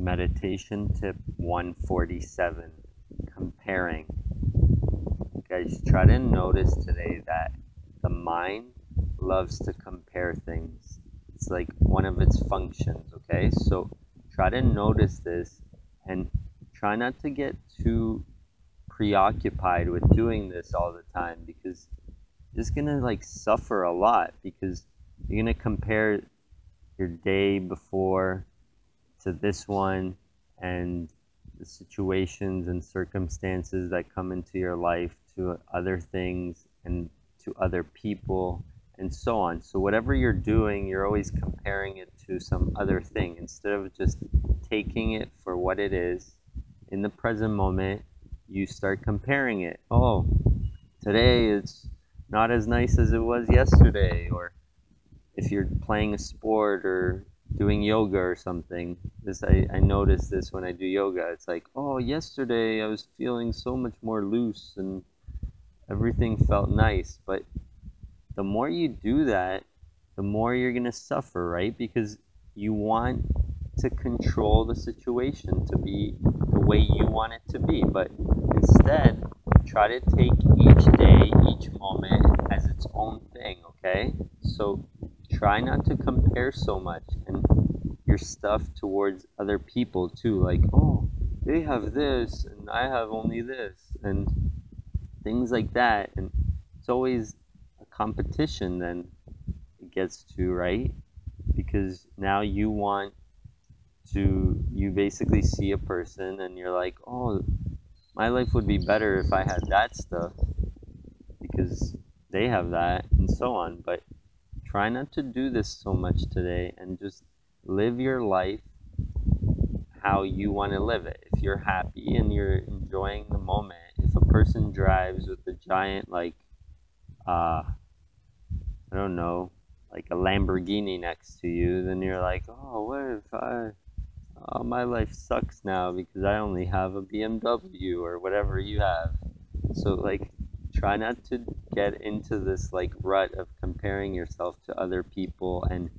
Meditation tip 147 Comparing. Guys, try to notice today that the mind loves to compare things. It's like one of its functions, okay? So try to notice this and try not to get too preoccupied with doing this all the time because you're just gonna like suffer a lot because you're gonna compare your day before to this one and the situations and circumstances that come into your life to other things and to other people and so on. So whatever you're doing, you're always comparing it to some other thing instead of just taking it for what it is in the present moment. You start comparing it. Oh, today it's not as nice as it was yesterday, or if you're playing a sport or doing yoga or something. This I, I notice this when I do yoga. It's like, oh, yesterday I was feeling so much more loose and everything felt nice. But the more you do that, the more you're gonna suffer, right? Because you want to control the situation to be the way you want it to be. But instead, try to take each day, each moment as its own thing, okay? So try not to compare so much and your stuff towards other people too like oh they have this and i have only this and things like that and it's always a competition then it gets to right? Because now you want to you basically see a person and you're like oh my life would be better if i had that stuff because they have that and so on but try not to do this so much today and just live your life how you want to live it. If you're happy and you're enjoying the moment, if a person drives with a giant, like, uh, I don't know, like a Lamborghini next to you, then you're like, oh, what if I, oh, my life sucks now because I only have a BMW or whatever you have. So, like, try not to get into this like rut of comparing yourself to other people and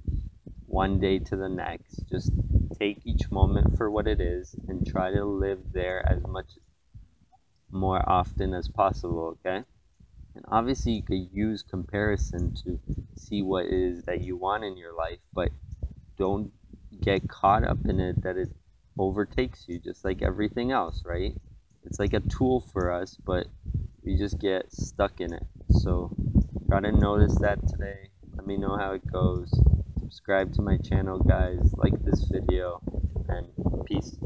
one day to the next just take each moment for what it is and try to live there as much more often as possible okay and obviously you could use comparison to see what it is that you want in your life but don't get caught up in it that it overtakes you just like everything else right it's like a tool for us but we just get stuck in it. So try to notice that today. Let me know how it goes. Subscribe to my channel, guys. Like this video, and peace.